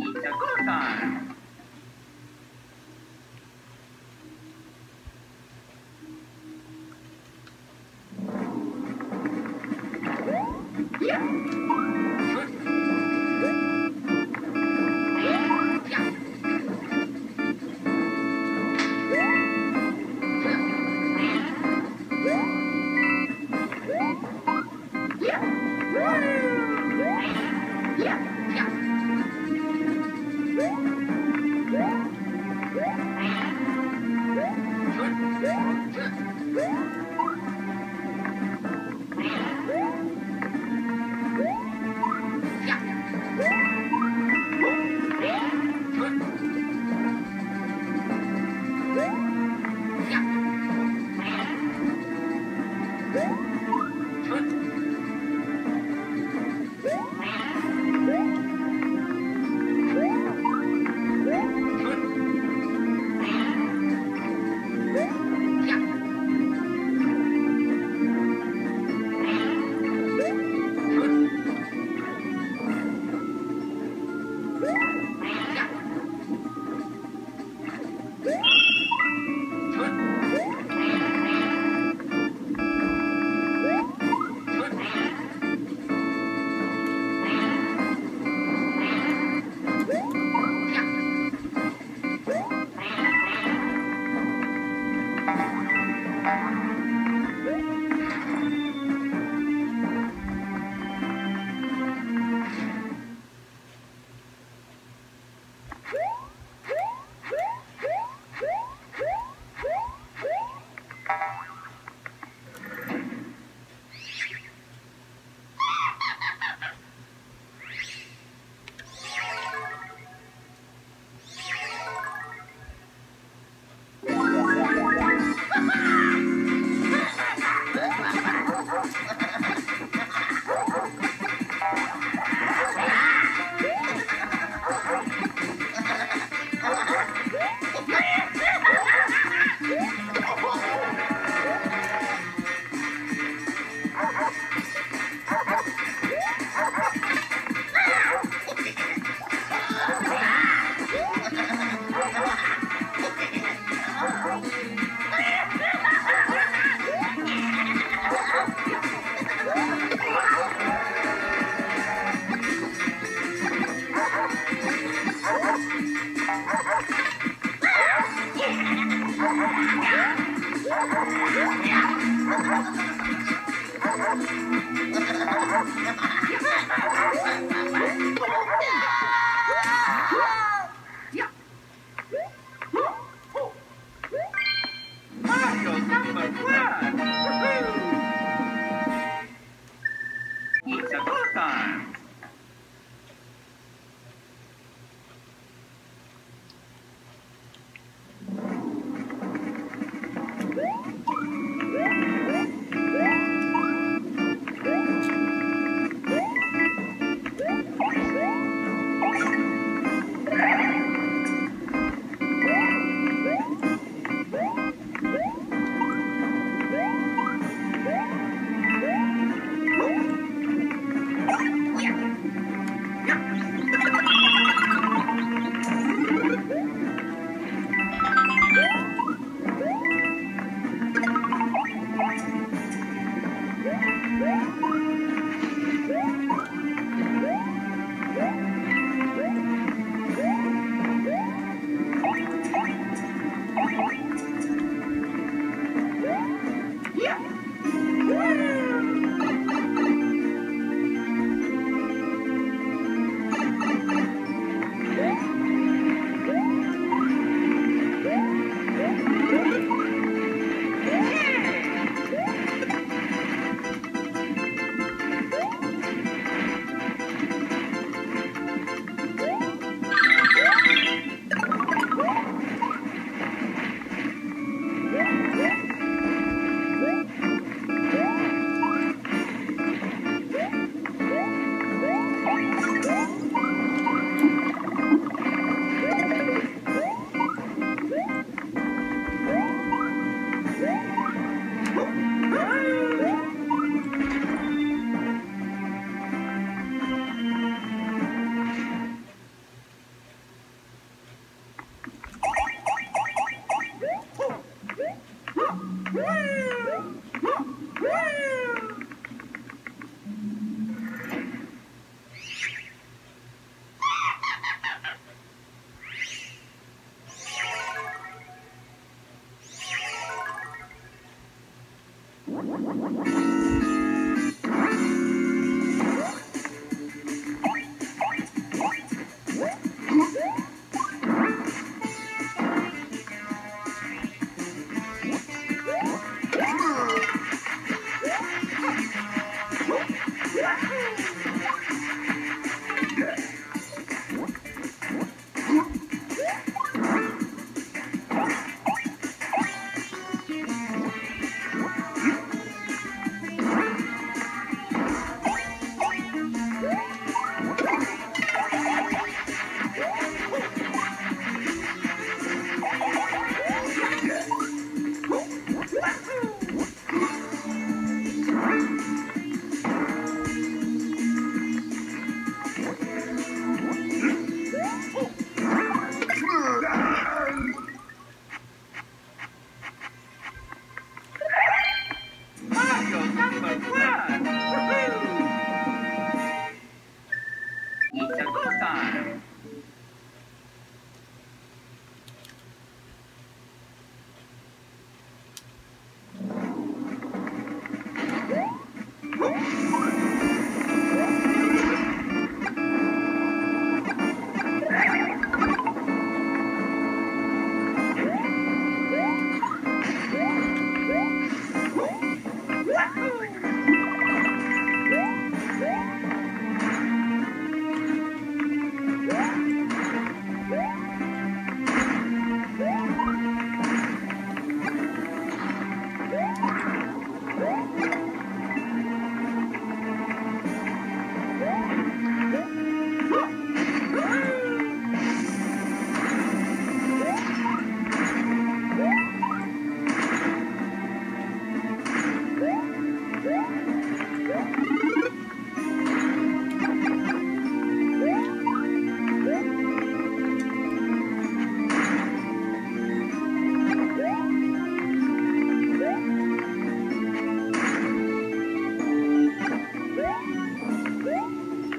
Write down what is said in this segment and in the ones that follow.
It's a good time. It's a good time.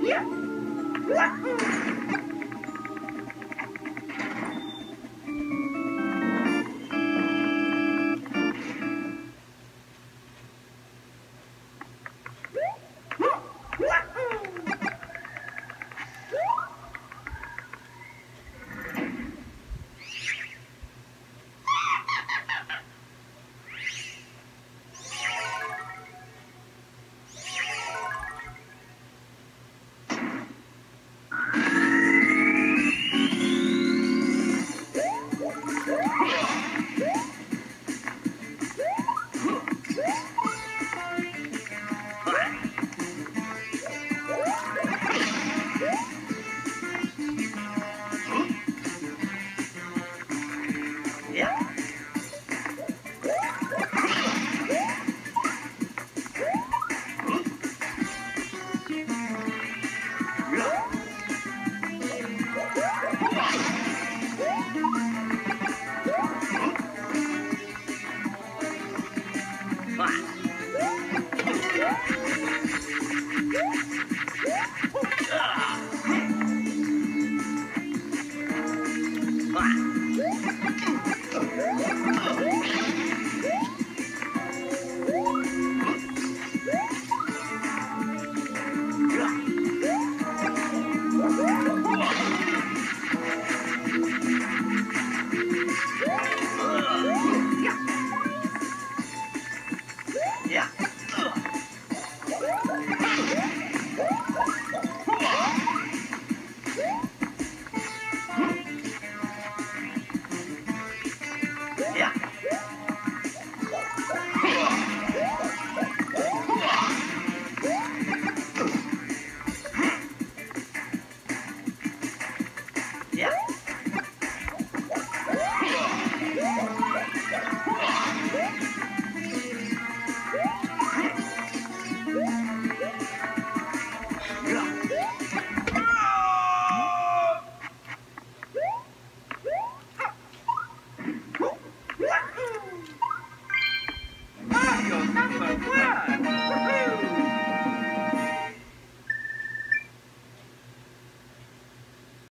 Yeah.